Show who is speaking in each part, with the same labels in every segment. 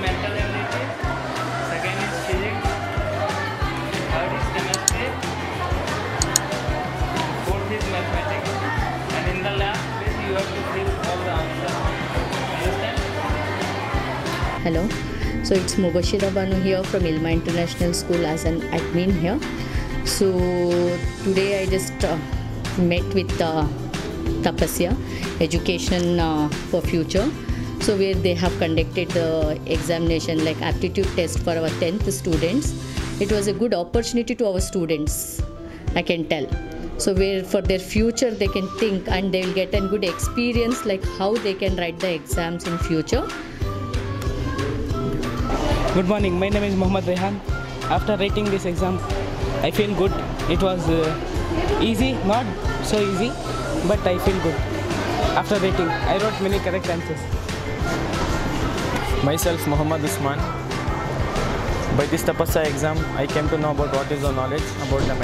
Speaker 1: mental ability, second is physics, third is chemistry, fourth is mathematics. And in the last place you have to all the answers.
Speaker 2: Hello. So it's Mubashira Banu here from Ilma International School as an admin here. So today I just uh, met with uh, Tapasya Education uh, for Future so where they have conducted the examination like aptitude test for our 10th students. It was a good opportunity to our students, I can tell. So where for their future they can think and they will get a good experience like how they can write the exams in future.
Speaker 3: Good morning, my name is Mohammad Rehan. After writing this exam, I feel good. It was uh, easy, not so easy, but I feel good. After writing, I wrote many correct answers.
Speaker 4: Myself, Muhammad Usman. By this Tapasya exam, I came to know about what is the knowledge about the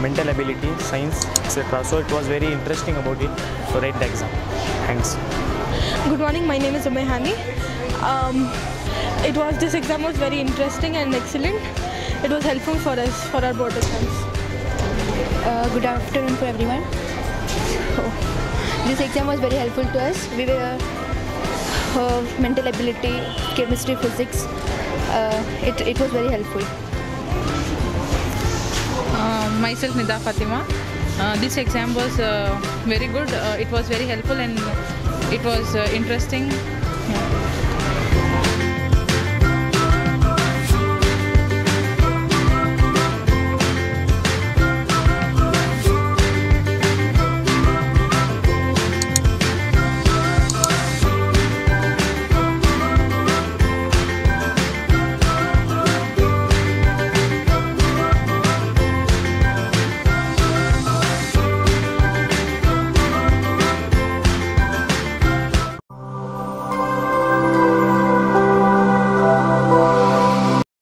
Speaker 4: mental ability, science, etc. So it was very interesting about it to write the exam. Thanks.
Speaker 5: Good morning. My name is Umay Hani. Um, it was this exam was very interesting and excellent. It was helpful for us for our board exams.
Speaker 6: Uh, good afternoon for everyone. Oh, This exam was very helpful to us. We were uh, mental ability, chemistry, physics. Uh, it, it was very helpful.
Speaker 7: Uh, myself Nida Fatima. Uh, this exam was very good. It was very helpful and it was interesting